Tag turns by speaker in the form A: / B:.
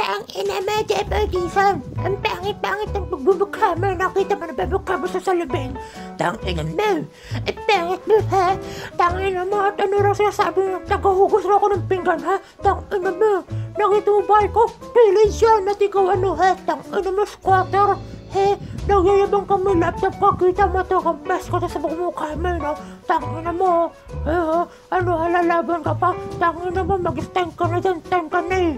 A: Tang ina mo, Jeff Dizon. Ang pangit-pangit ng pagbubukha mo. Nakita mo na babukha mo sa salubing. Tang ina mo. Ang pangit mo, ha? Tang ina mo. At ano raw sinasabi mo? Nagkahugas raw ako ng pinggan, ha? Tang ina mo. Nakita mo ba ko? Pilay siya na ikaw ano, ha? Tang ina mo, squatter. He, nagyayabang ka may laptop ka, kita mo to, kamas ka sa mukha mo, no? Tangina mo, eh, ha? ano, halalaban ka pa? Tangina mo, mag-stand ka na dyan, time ka na eh.